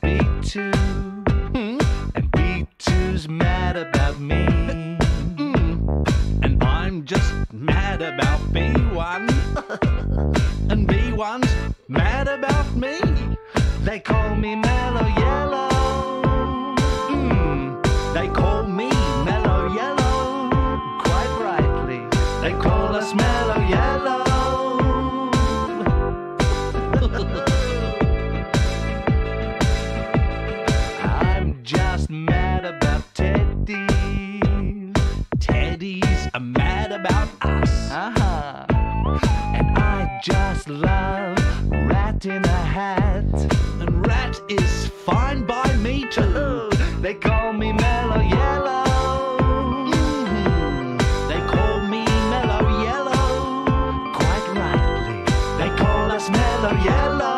B2. And B2's mad about me. And I'm just mad about B1. and B1's mad about me. They call me Mellow Yellow. Mm, They call me Mellow Yellow. Quite rightly. They call us Mellow Yellow. just mad about Teddy. Teddy's are mad about us. Uh-huh. And I just love Rat in a Hat. And Rat is fine by me too. They call me Mellow Yellow. Mhm. They call me Mellow Yellow. Quite rightly. They call us Mellow Yellow.